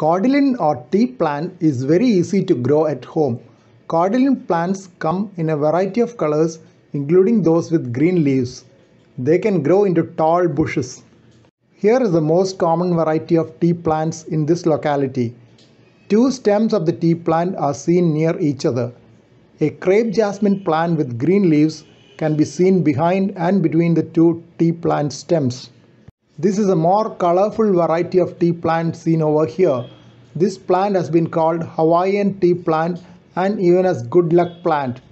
Cordyline or Ti plant is very easy to grow at home. Cordyline plants come in a variety of colors including those with green leaves. They can grow into tall bushes. Here is the most common variety of Ti plants in this locality. Two stems of the Ti plant are seen near each other. A crepe jasmine plant with green leaves can be seen behind and between the two Ti plant stems. This is a more colorful variety of Ti plant seen over here. This plant has been called Hawaiian Ti plant and even as good luck plant.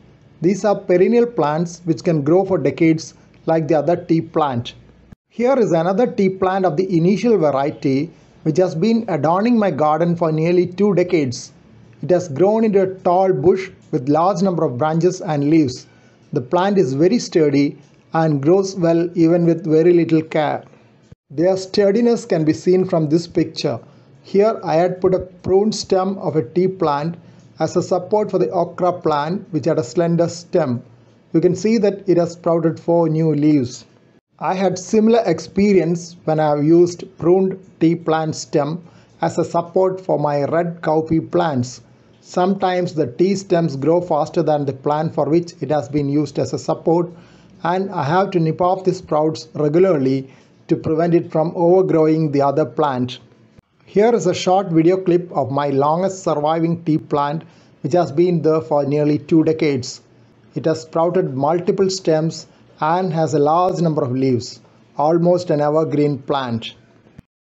These are perennial plants which can grow for decades like the other Ti plant. Here is another Ti plant of the initial variety which has been adorning my garden for nearly two decades. It has grown into a tall bush with large number of branches and leaves. The plant is very sturdy and grows well even with very little care. Their sturdiness can be seen from this picture. Here I had put a pruned stem of a Ti plant as a support for the okra plant which had a slender stem. You can see that it has sprouted four new leaves. I had similar experience when I have used pruned Ti plant stem as a support for my red cowpea plants. Sometimes the Ti stems grow faster than the plant for which it has been used as a support and I have to nip off the sprouts regularly to prevent it from overgrowing the other plant. Here is a short video clip of my longest surviving Ti plant which has been there for nearly two decades. It has sprouted multiple stems and has a large number of leaves, almost an evergreen plant.